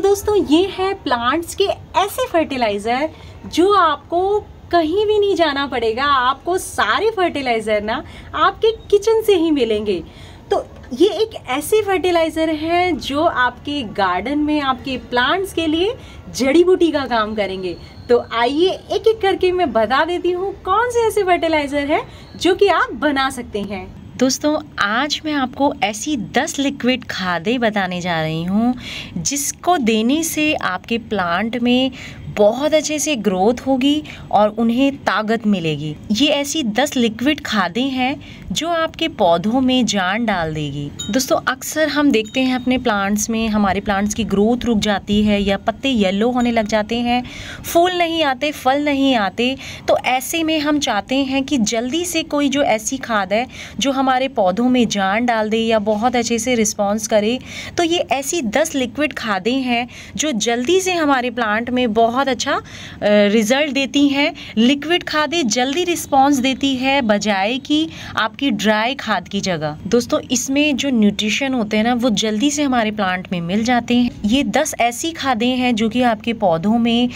दोस्तों, ये है प्लांट्स के ऐसे फर्टिलाइज़र जो आपको कहीं भी नहीं जाना पड़ेगा। आपको सारे फर्टिलाइज़र ना आपके किचन से ही मिलेंगे। तो ये एक ऐसे फर्टिलाइज़र है जो आपके गार्डन में, आपके प्लांट्स के लिए जड़ी बूटी का काम करेंगे। तो आइए एक एक करके मैं बता देती हूँ कौन से ऐसे फर्टिलाइज़र है जो कि आप बना सकते हैं। दोस्तों, आज मैं आपको ऐसी 10 लिक्विड खादें बताने जा रही हूँ, जिसको देने से आपके प्लांट में बहुत अच्छे से ग्रोथ होगी और उन्हें ताकत मिलेगी। ये ऐसी दस लिक्विड खादें हैं जो आपके पौधों में जान डाल देगी। दोस्तों, अक्सर हम देखते हैं अपने प्लांट्स में, हमारे प्लांट्स की ग्रोथ रुक जाती है या पत्ते येलो होने लग जाते हैं, फूल नहीं आते, फल नहीं आते। तो ऐसे में हम चाहते हैं कि जल्दी से कोई जो ऐसी खाद है जो हमारे पौधों में जान डाल दे या बहुत अच्छे से रिस्पॉन्स करे। तो ये ऐसी दस लिक्विड खादें हैं जो जल्दी से हमारे प्लांट में बहुत बहुत अच्छा रिज़ल्ट देती हैं। लिक्विड खादें जल्दी रिस्पॉन्स देती है, बजाय कि आपकी ड्राई खाद की जगह। दोस्तों, इसमें जो न्यूट्रिशन होते हैं ना, वो जल्दी से हमारे प्लांट में मिल जाते हैं। ये दस ऐसी खादें हैं जो कि आपके पौधों में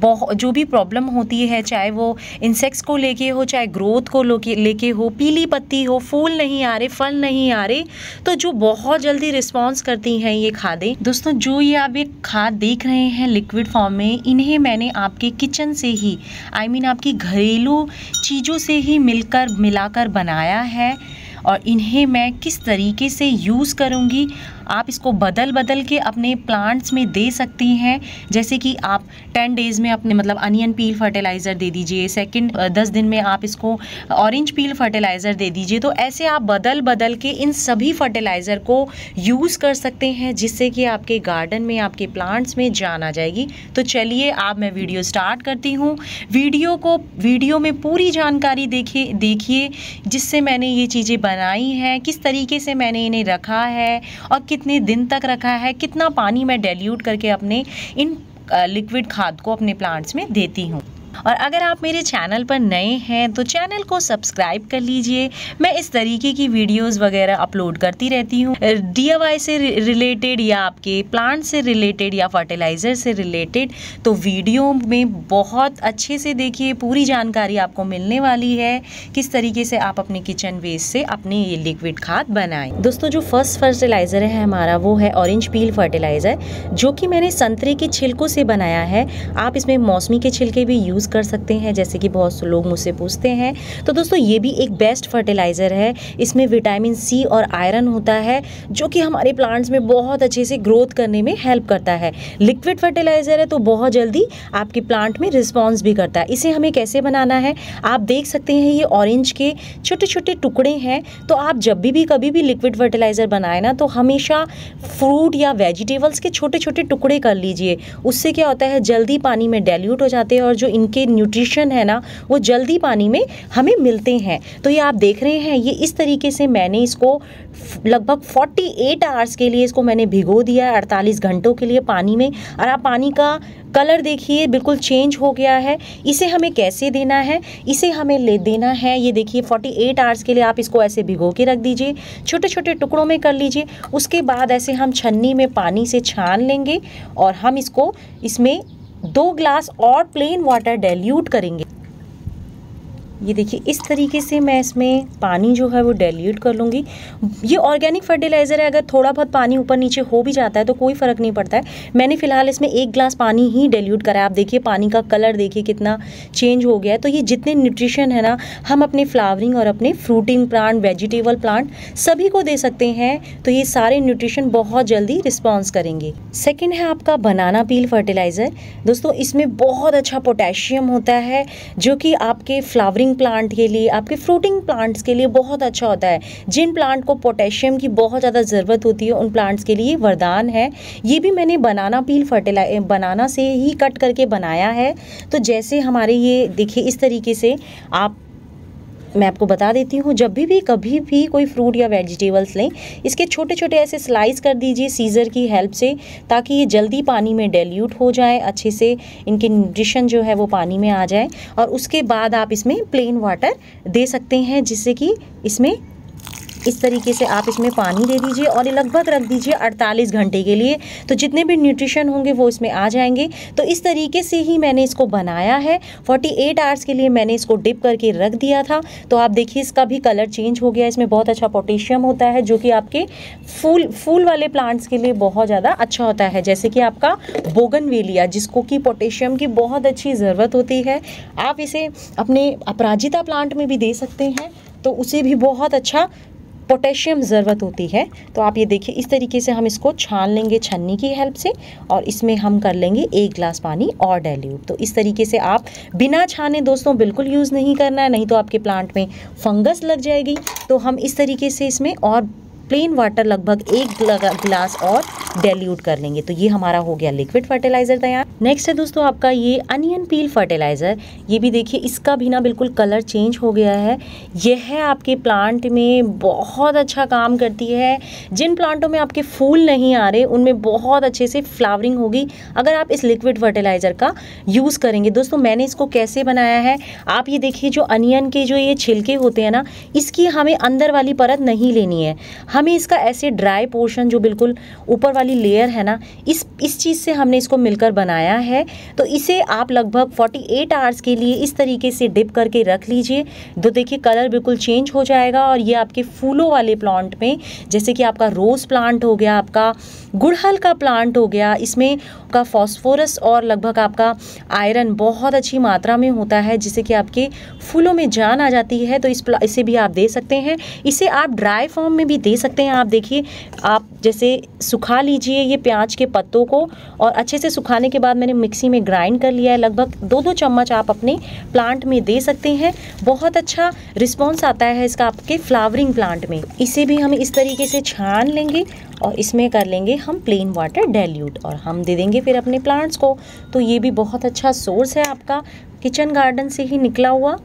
बहुत, जो भी प्रॉब्लम होती है, चाहे वो इंसेक्ट्स को लेके हो, चाहे ग्रोथ को लेके हो, पीली पत्ती हो, फूल नहीं आ रहे, फल नहीं आ रहे तो जो बहुत जल्दी रिस्पॉन्स करती हैं ये खादें। दोस्तों, जो ये आप ये खाद देख रहे हैं लिक्विड फॉर्म में, इन्हें मैंने आपके किचन से ही आई I मीन mean आपकी घरेलू चीज़ों से ही मिलकर, मिलाकर बनाया है, और इन्हें मैं किस तरीके से यूज़ करूँगी आप इसको बदल बदल के अपने प्लांट्स में दे सकती हैं। जैसे कि आप टेन डेज़ में अपने मतलब अनियन पील फर्टिलाइज़र दे दीजिए सेकंड दस दिन में आप इसको ऑरेंज पील फर्टिलाइज़र दे दीजिए। तो ऐसे आप बदल बदल के इन सभी फर्टिलाइज़र को यूज़ कर सकते हैं, जिससे कि आपके गार्डन में, आपके प्लांट्स में जान आ जाएगी। तो चलिए आप मैं वीडियो स्टार्ट करती हूँ। वीडियो को वीडियो में पूरी जानकारी देखिए देखिए, जिससे मैंने ये चीज़ें बनाई हैं, किस तरीके से मैंने इन्हें रखा है और कित कितने दिन तक रखा है, कितना पानी मैं डेल्यूट करके अपने इन लिक्विड खाद को अपने प्लांट्स में देती हूँ। और अगर आप मेरे चैनल पर नए हैं तो चैनल को सब्सक्राइब कर लीजिए। मैं इस तरीके की वीडियोस वगैरह अपलोड करती रहती हूँ। डी से रिलेटेड या आपके प्लांट से रिलेटेड या फर्टिलाइज़र से रिलेटेड तो वीडियो में बहुत अच्छे से देखिए, पूरी जानकारी आपको मिलने वाली है, किस तरीके से आप अपने किचन वेस्ट से अपने ये लिक्विड खाद बनाएँ। दोस्तों, जो फ़र्स्ट फर्टिलाइज़र है हमारा, वो है ऑरेंज पील फर्टिलाइज़र जो कि मैंने संतरे के छिलकों से बनाया है। आप इसमें मौसमी के छिलके भी यूज़ कर सकते हैं, जैसे कि बहुत से लोग मुझसे पूछते हैं। तो दोस्तों, ये भी एक बेस्ट फर्टिलाइज़र है। इसमें विटामिन सी और आयरन होता है, जो कि हमारे प्लांट्स में बहुत अच्छे से ग्रोथ करने में हेल्प करता है। लिक्विड फर्टिलाइज़र है तो बहुत जल्दी आपके प्लांट में रिस्पॉन्स भी करता है। इसे हमें कैसे बनाना है? आप देख सकते हैं, ये ऑरेंज के छोटे छोटे टुकड़े हैं। तो आप जब भी भी, कभी भी लिक्विड फर्टिलाइज़र बनाए ना तो हमेशा फ्रूट या वेजिटेबल्स के छोटे छोटे टुकड़े कर लीजिए। उससे क्या होता है, जल्दी पानी में डेल्यूट हो जाते हैं और जो इनके न्यूट्रिशन है ना, वो जल्दी पानी में हमें मिलते हैं। तो ये आप देख रहे हैं, ये इस तरीके से मैंने इसको लगभग 48 आवर्स के लिए इसको मैंने भिगो दिया है, अड़तालीस घंटों के लिए पानी में। और आप पानी का कलर देखिए, बिल्कुल चेंज हो गया है। इसे हमें कैसे देना है? इसे हमें ले, देना है, ये देखिए 48 आवर्स के लिए आप इसको ऐसे भिगो के रख दीजिए। छोटे छोटे टुकड़ों में कर लीजिए। उसके बाद ऐसे हम छन्नी में पानी से छान लेंगे और हम इसको इसमें दो ग्लास और प्लेन वाटर डेल्यूट करेंगे। ये देखिए, इस तरीके से मैं इसमें पानी जो है वो डेल्यूट कर लूँगी। ये ऑर्गेनिक फर्टिलाइज़र है, अगर थोड़ा बहुत पानी ऊपर नीचे हो भी जाता है तो कोई फ़र्क नहीं पड़ता है। मैंने फ़िलहाल इसमें एक ग्लास पानी ही डेल्यूट करा है। आप देखिए, पानी का कलर देखिए कितना चेंज हो गया है। तो ये जितने न्यूट्रिशन है ना, हम अपने फ्लावरिंग और अपने फ्रूटिंग प्लांट वेजिटेबल प्लांट सभी को दे सकते हैं। तो ये सारे न्यूट्रिशन बहुत जल्दी रिस्पॉन्स करेंगे। सेकेंड है आपका बनाना पील फर्टिलाइज़र दोस्तों, इसमें बहुत अच्छा पोटेशियम होता है, जो कि आपके फ्लावरिंग फ्रूटिंग प्लांट के लिए, आपके फ्रूटिंग प्लांट्स के लिए बहुत अच्छा होता है। जिन प्लांट को पोटेशियम की बहुत ज़्यादा ज़रूरत होती है, उन प्लांट्स के लिए वरदान है। ये भी मैंने बनाना पील फर्टिलाइ बनाना से ही कट करके बनाया है। तो जैसे हमारे ये, देखिए, इस तरीके से आप मैं आपको बता देती हूँ, जब भी भी, कभी भी कोई फ्रूट या वेजिटेबल्स लें, इसके छोटे छोटे ऐसे स्लाइस कर दीजिए सीज़र की हेल्प से, ताकि ये जल्दी पानी में डेल्यूट हो जाए, अच्छे से इनके न्यूट्रिशन जो है वो पानी में आ जाए, और उसके बाद आप इसमें प्लेन वाटर दे सकते हैं, जिससे कि इसमें इस तरीके से आप इसमें पानी दे दीजिए और ये लगभग रख दीजिए 48 घंटे के लिए। तो जितने भी न्यूट्रिशन होंगे वो इसमें आ जाएँगे। तो इस तरीके से ही मैंने इसको बनाया है। 48 आवर्स के लिए मैंने इसको डिप करके रख दिया था। तो आप देखिए इसका भी कलर चेंज हो गया। इसमें बहुत अच्छा पोटेशियम होता है, जो कि आपके फूल फूल वाले प्लांट्स के लिए बहुत ज़्यादा अच्छा होता है। जैसे कि आपका बोगन जिसको कि पोटेशियम की बहुत अच्छी ज़रूरत होती है। आप इसे अपने अपराजिता प्लांट में भी दे सकते हैं। तो उसे भी बहुत अच्छा पोटेशियम ज़रूरत होती है तो आप ये देखिए, इस तरीके से हम इसको छान लेंगे छन्नी की हेल्प से और इसमें हम कर लेंगे एक ग्लास पानी और डाइल्यूट तो इस तरीके से आप बिना छाने दोस्तों बिल्कुल यूज़ नहीं करना है, नहीं तो आपके प्लांट में फंगस लग जाएगी। तो हम इस तरीके से इसमें और प्लेन वाटर लगभग एक ग्लास और डेल्यूट कर लेंगे। तो ये हमारा हो गया लिक्विड फर्टिलाइज़र तैयार। नेक्स्ट है दोस्तों आपका ये अनियन पील फर्टिलाइज़र ये भी देखिए, इसका भी ना बिल्कुल कलर चेंज हो गया है। यह है आपके प्लांट में बहुत अच्छा काम करती है। जिन प्लांटों में आपके फूल नहीं आ रहे, उनमें बहुत अच्छे से फ्लावरिंग होगी। अगर आप इस लिक्विड फर्टिलाइज़र का यूज़ करेंगे, दोस्तों मैंने इसको कैसे बनाया है? आप ये देखिए, जो अनियन के जो ये छिलके होते हैं ना, इसकी हमें अंदर वाली परत नहीं लेनी है। हमें इसका ऐसे ड्राई पोर्शन जो बिल्कुल ऊपर वाली लेयर है ना, इस इस चीज़ से हमने इसको मिलकर बनाया है तो इसे आप लगभग 48 आवर्स के लिए इस तरीके से डिप करके रख लीजिए। तो देखिए कलर बिल्कुल चेंज हो जाएगा और ये आपके फूलों वाले प्लांट में, जैसे कि आपका रोज़ प्लांट हो गया, आपका गुड़हल का प्लांट हो गया, इसमें का फॉस्फोरस और लगभग आपका आयरन बहुत अच्छी मात्रा में होता है, जिससे कि आपके फूलों में जान आ जाती है। तो इस इसे भी आप दे सकते हैं। इसे आप ड्राई फॉर्म में भी दे सकते हैं। आप देखिए, आप जैसे सुखा लीजिए ये प्याज के पत्तों को और अच्छे से सुखाने के बाद मैंने मिक्सी में ग्राइंड कर लिया है। लगभग दो दो चम्मच आप अपने प्लांट में दे सकते हैं। बहुत अच्छा रिस्पॉन्स आता है इसका आपके फ्लावरिंग प्लांट में। इसे भी हम इस तरीके से छान लेंगे और इसमें कर लेंगे हम प्लेन वाटर डाइल्यूट और हम दे देंगे फिर अपने प्लांट्स को। तो ये भी बहुत अच्छा सोर्स है आपका। किचन गार्डन से ही निकला हुआ।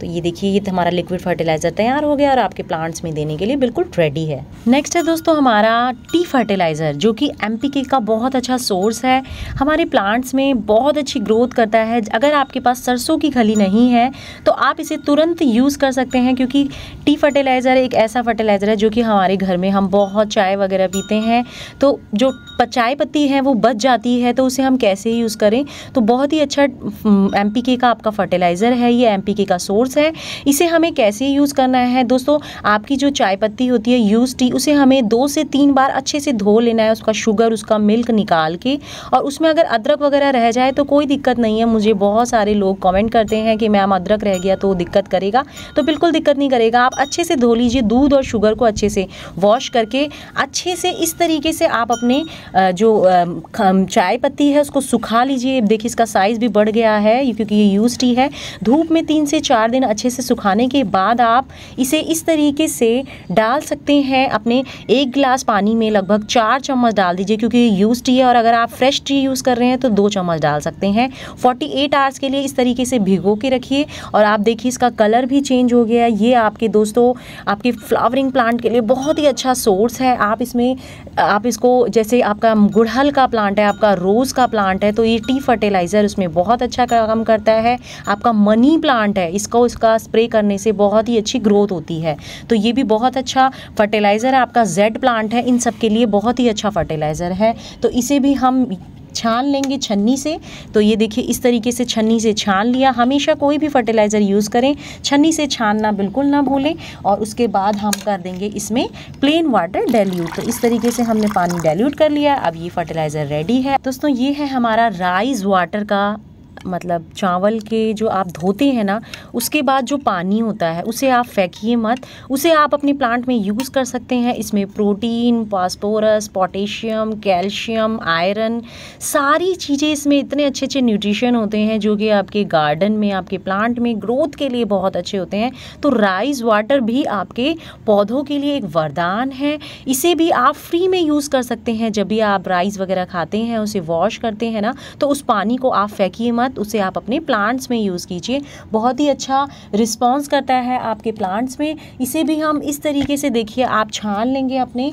तो ये देखिए, ये हमारा लिक्विड फर्टिलाइज़र तैयार हो गया और आपके प्लांट्स में देने के लिए बिल्कुल रेडी है। नेक्स्ट है दोस्तों हमारा टी फर्टिलाइज़र जो कि एम का बहुत अच्छा सोर्स है। हमारे प्लांट्स में बहुत अच्छी ग्रोथ करता है। अगर आपके पास सरसों की खली नहीं है तो आप इसे तुरंत यूज़ कर सकते हैं, क्योंकि टी फर्टिलाइज़र एक ऐसा फर्टिलाइज़र है जो कि हमारे घर में हम बहुत चाय वगैरह पीते हैं। तो जो चाय पत्ती है, वो बच जाती है तो उसे हम कैसे यूज़ करें? तो बहुत ही अच्छा एम का आपका फर्टिलाइज़र है, ये एम का सोर्स सोर्स है। इसे हमें कैसे यूज़ करना है? दोस्तों, आपकी जो चाय पत्ती होती है, यूज़ टी, उसे हमें दो से तीन बार अच्छे से धो लेना है, उसका शुगर, उसका मिल्क निकाल के। और उसमें अगर अदरक वगैरह रह जाए तो कोई दिक्कत नहीं है। मुझे बहुत सारे लोग कमेंट करते हैं कि मैम अदरक रह गया तो दिक्कत करेगा। तो बिल्कुल दिक्कत नहीं करेगा। आप अच्छे से धो लीजिए, दूध और शुगर को अच्छे से वॉश करके, अच्छे से इस तरीके से आप अपने जो चाय पत्ती है, उसको सुखा लीजिए। देखिए, इसका साइज़ भी बढ़ गया है, क्योंकि ये यूज़ टी है। धूप में तीन से चार दिन दिन अच्छे से सुखाने के बाद आप इसे इस तरीके से डाल सकते हैं। अपने एक गिलास पानी में लगभग चार चम्मच डाल दीजिए क्योंकि यूज़ टी है और अगर आप फ्रेश टी यूज़ कर रहे हैं तो दो चम्मच डाल सकते हैं। 48 आवर्स के लिए इस तरीके से भिगो के रखिए और आप देखिए इसका कलर भी चेंज हो गया ये आपके दोस्तों, आपके फ्लावरिंग प्लांट के लिए बहुत ही अच्छा सोर्स है। आप इसमें, आप इसको जैसे आपका गुड़हल का प्लांट है, आपका रोज़ का प्लांट है तो ये टी फर्टिलाइज़र उसमें बहुत अच्छा काम करता है। आपका मनी प्लांट है, इसको उसका स्प्रे करने से बहुत ही अच्छी ग्रोथ होती है। तो ये भी बहुत अच्छा फर्टिलाइज़र है, आपका जेड प्लांट है, इन सब के लिए बहुत ही अच्छा फर्टिलाइज़र है। तो इसे भी हम छान लेंगे छन्नी से। तो ये देखिए, इस तरीके से छन्नी से छान लिया। हमेशा कोई भी फर्टिलाइज़र यूज़ करें, छन्नी से छानना बिल्कुल ना भूलें और उसके बाद हम कर देंगे इसमें प्लेन वाटर डेल्यूट तो इस तरीके से हमने पानी डेल्यूट कर लिया। अब ये फर्टिलाइज़र रेडी है। दोस्तों, ये है हमारा राइस वाटर का मतलब चावल के जो आप धोते हैं ना, उसके बाद जो पानी होता है, उसे आप फेंकिए मत। उसे आप अपने प्लांट में यूज़ कर सकते हैं। इसमें protein phosphorus potassium calcium iron सारी चीज़ें इसमें इतने अच्छे अच्छे न्यूट्रिशन होते हैं जो कि आपके गार्डन में, आपके प्लांट में ग्रोथ के लिए बहुत अच्छे होते हैं। तो राइस वाटर भी आपके पौधों के लिए एक वरदान है। इसे भी आप फ्री में यूज़ कर सकते हैं। जब भी आप राइस वगैरह खाते हैं, उसे वॉश करते हैं ना तो उस पानी को आप फेंकिए मत। साथ उसे आप अपने प्लांट्स में यूज़ कीजिए। बहुत ही अच्छा रिस्पॉन्स करता है आपके प्लांट्स में। इसे भी हम इस तरीके से देखिए, आप छान लेंगे अपने।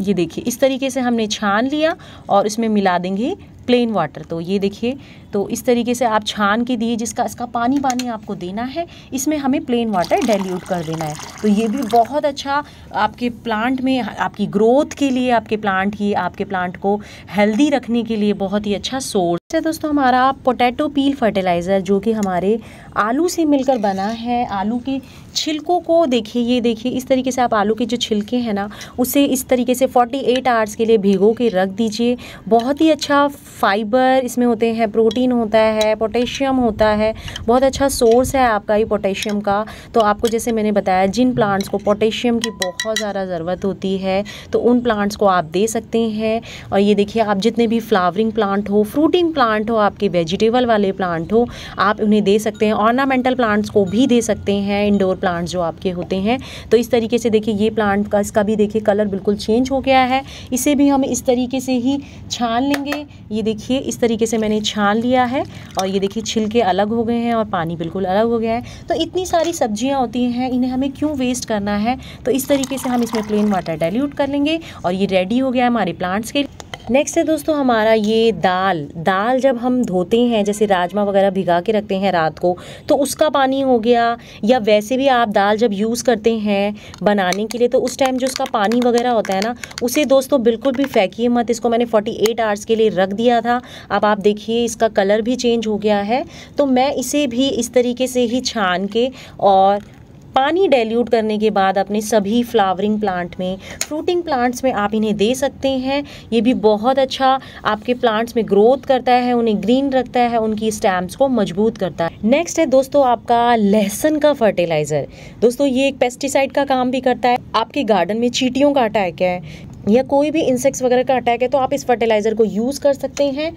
ये देखिए, इस तरीके से हमने छान लिया और इसमें मिला देंगे प्लेन वाटर तो ये देखिए तो इस तरीके से आप छान के दिए जिसका, इसका पानी पानी आपको देना है, इसमें हमें प्लेन वाटर डाइल्यूट कर देना है। तो ये भी बहुत अच्छा आपके प्लांट में, आपकी ग्रोथ के लिए, आपके प्लांट की, आपके प्लांट को हेल्दी रखने के लिए बहुत ही अच्छा सोर्स है। दोस्तों, हमारा पोटैटो पील फर्टिलाइज़र जो कि हमारे आलू से मिलकर बना है, आलू के छिलकों को देखिए, ये देखिए, इस तरीके से आप आलू के जो छिलके हैं ना, उसे इस तरीके से 48 आवर्स के लिए भिगो के रख दीजिए। बहुत ही अच्छा फाइबर इसमें होते हैं प्रोटीन होता है, पोटेशियम होता है, बहुत अच्छा सोर्स है आपका ये पोटेशियम का। तो आपको जैसे मैंने बताया, जिन प्लांट्स को पोटेशियम की बहुत ज़्यादा ज़रूरत होती है तो उन प्लांट्स को आप दे सकते हैं। और ये देखिए, आप जितने भी फ्लावरिंग प्लांट हो, फ्रूटिंग प्लांट हो, आपके वेजिटेबल वाले प्लांट हो, आप उन्हें दे सकते हैं। ऑर्नामेंटल प्लांट्स को भी दे सकते हैं, इंडोर प्लांट्स जो आपके होते हैं। तो इस तरीके से देखिए, ये प्लांट का, इसका भी देखिए, कलर बिल्कुल चेंज हो गया है। इसे भी हम इस तरीके से ही छान लेंगे। ये देखिए, इस तरीके से मैंने छान लिया। है और ये देखिए छिलके अलग हो गए हैं और पानी बिल्कुल अलग हो गया है। तो इतनी सारी सब्ज़ियाँ होती हैं, इन्हें हमें क्यों वेस्ट करना है? तो इस तरीके से हम इसमें प्लेन वाटर डाइल्यूट कर लेंगे और ये रेडी हो गया हमारे प्लांट्स के नेक्स्ट है दोस्तों हमारा ये दाल। दाल जब हम धोते हैं, जैसे राजमा वगैरह भिगा के रखते हैं रात को तो उसका पानी हो गया, या वैसे भी आप दाल जब यूज़ करते हैं बनाने के लिए तो उस टाइम जो उसका पानी वगैरह होता है ना, उसे दोस्तों बिल्कुल भी फेंकिए मत। इसको मैंने 48 आवर्स के लिए रख दिया था। अब आप देखिए इसका कलर भी चेंज हो गया है। तो मैं इसे भी इस तरीके से ही छान के और पानी डाइल्यूट करने के बाद अपने सभी फ्लावरिंग प्लांट में फ्रूटिंग प्लांट्स में आप इन्हें दे सकते हैं। ये भी बहुत अच्छा आपके प्लांट्स में ग्रोथ करता है, उन्हें ग्रीन रखता है, उनकी स्टैम्प्स को मज़बूत करता है। नेक्स्ट है दोस्तों आपका लहसन का फर्टिलाइज़र दोस्तों ये एक पेस्टिसाइड का काम भी करता है। आपके गार्डन में चीटियों का अटैक है या कोई भी इंसेक्ट्स वगैरह का अटैक है तो आप इस फर्टिलाइज़र को यूज़ कर सकते हैं।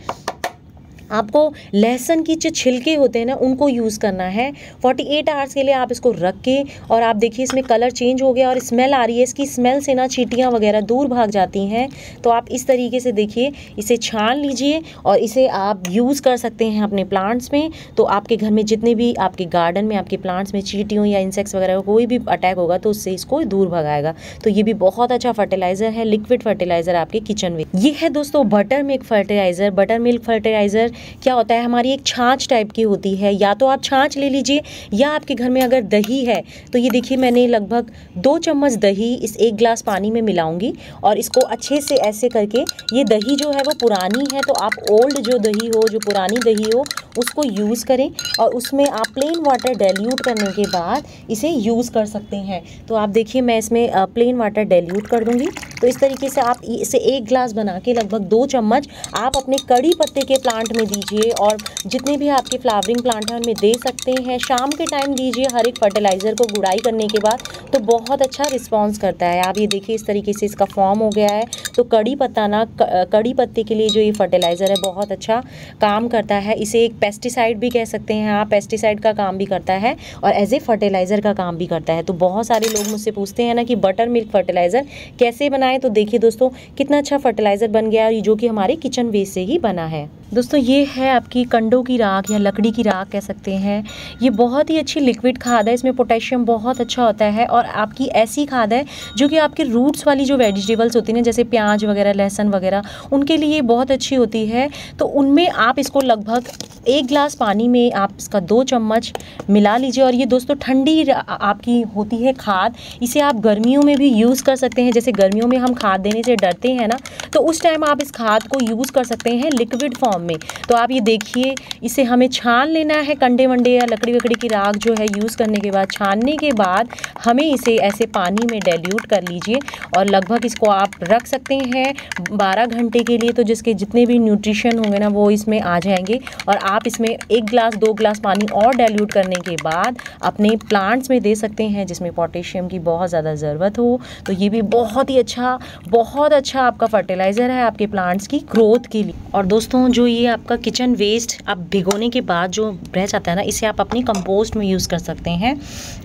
आपको लहसन की जो छिलके होते हैं ना, उनको यूज़ करना है। 48 आवर्स के लिए आप इसको रख के, और आप देखिए इसमें कलर चेंज हो गया और स्मेल आ रही है। इसकी स्मेल से ना चीटियाँ वगैरह दूर भाग जाती हैं। तो आप इस तरीके से देखिए, इसे छान लीजिए और इसे आप यूज़ कर सकते हैं अपने प्लांट्स में। तो आपके घर में जितने भी आपके गार्डन में, आपके प्लांट्स में चीटियों या इंसेक्ट्स वगैरह कोई भी अटैक होगा तो उससे इसको दूर भगाएगा। तो ये भी बहुत अच्छा फर्टिलाइज़र है लिक्विड फर्टिलाइज़र आपके किचन में। ये है दोस्तों butter milk fertiliser butter milk fertiliser क्या होता है, हमारी एक छाछ टाइप की होती है। या तो आप छाछ ले लीजिए, या आपके घर में अगर दही है तो ये देखिए, मैंने लगभग दो चम्मच दही इस एक ग्लास पानी में मिलाऊँगी और इसको अच्छे से ऐसे करके, ये दही जो है, वो पुरानी है तो आप ओल्ड जो दही हो, जो पुरानी दही हो, उसको यूज़ करें और उसमें आप प्लेन वाटर डेल्यूट करने के बाद इसे यूज़ कर सकते हैं। तो आप देखिए, मैं इसमें प्लेन वाटर डेल्यूट कर दूँगी। तो इस तरीके से आप इसे एक ग्लास बना के लगभग दो चम्मच आप अपने कड़ी पत्ते के प्लांट में दीजिए और जितने भी आपके फ्लावरिंग प्लांट हैं उनमें दे सकते हैं। शाम के टाइम दीजिए हर एक फर्टिलाइज़र को गुड़ाई करने के बाद तो बहुत अच्छा रिस्पॉन्स करता है। आप ये देखिए इस तरीके से इसका फॉर्म हो गया है। तो कड़ी पत्ता ना कड़ी पत्ते के लिए जो ये फर्टिलाइज़र है बहुत अच्छा काम करता है। इसे एक पेस्टिसाइड भी कह सकते हैं आप पेस्टिसाइड का काम भी करता है और एज ए फर्टिलाइज़र का काम भी करता है। तो बहुत सारे लोग मुझसे पूछते हैं ना कि बटर मिल्क फर्टिलाइज़र कैसे बनाएँ? तो देखिए दोस्तों, कितना अच्छा फर्टिलाइज़र बन गया, जो कि हमारे किचन वेस्ट से ही बना है। दोस्तों, ये है आपकी कंडों की राख या लकड़ी की राख कह सकते हैं। ये बहुत ही अच्छी लिक्विड खाद है, इसमें पोटेशियम बहुत अच्छा होता है और आपकी ऐसी खाद है जो कि आपके रूट्स वाली जो वेजिटेबल्स होती हैं जैसे प्याज वगैरह, लहसन वगैरह, उनके लिए बहुत अच्छी होती है। तो उनमें आप इसको लगभग एक गिलास पानी में आप इसका दो चम्मच मिला लीजिए और ये दोस्तों ठंडी आपकी होती है खाद। इसे आप गर्मियों में भी यूज़ कर सकते हैं, जैसे गर्मियों में हम खाद देने से डरते हैं ना तो उस टाइम आप इस खाद को यूज़ कर सकते हैं लिक्विड फॉर्म में। तो आप ये देखिए, इसे हमें छान लेना है कंडे वंडे या लकड़ी वकड़ी की राख जो है यूज़ करने के बाद, छानने के बाद हमें इसे ऐसे पानी में डाइल्यूट कर लीजिए और लगभग इसको आप रख सकते हैं बारह घंटे के लिए। तो जिसके जितने भी न्यूट्रिशन होंगे ना, वो इसमें आ जाएँगे और आप इसमें एक गिलास, दो गिलास पानी और डाइल्यूट करने के बाद अपने प्लांट्स में दे सकते हैं, जिसमें पोटेशियम की बहुत ज़्यादा ज़रूरत हो। तो ये भी बहुत ही अच्छा बहुत अच्छा आपका फर्टिलाइज़र है आपके प्लांट्स की ग्रोथ के लिए। और दोस्तों, जो ये आपका किचन वेस्ट आप भिगोने के बाद जो रह जाता है ना, इसे आप अपनी कंपोस्ट में यूज़ कर सकते हैं।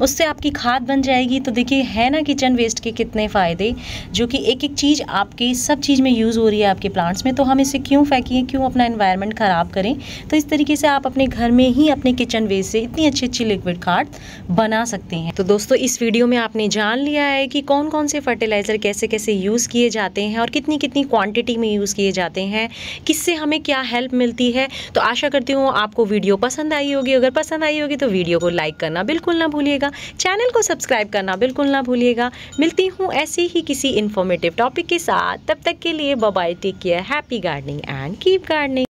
उससे आपकी खाद बन जाएगी। तो देखिए, है ना किचन वेस्ट के कितने फ़ायदे? जो कि एक एक चीज़ आपके, सब चीज़ में यूज़ हो रही है आपके प्लांट्स में। तो हम इसे क्यों फेंकिए? क्यों अपना इन्वायरमेंट ख़राब करें? तो इस तरीके से आप अपने घर में ही अपने किचन वेस्ट से इतनी अच्छी अच्छी लिक्विड खाद बना सकते हैं। तो दोस्तों, इस वीडियो में आपने जान लिया है कि कौन कौन से फर्टिलाइज़र कैसे कैसे यूज़ किए जाते हैं और कितनी कितनी क्वांटिटी में यूज़ किए जाते हैं। किससे हमें क्या हेल्प मिलती है तो आशा करती हूँ आपको वीडियो पसंद आई होगी। अगर पसंद आई होगी तो वीडियो को लाइक करना बिल्कुल ना भूलिएगा। चैनल को सब्सक्राइब करना बिल्कुल ना भूलिएगा। मिलती हूँ ऐसे ही किसी इन्फॉर्मेटिव टॉपिक के साथ। तब तक के लिए bye bye take care happy gardening and keep gardening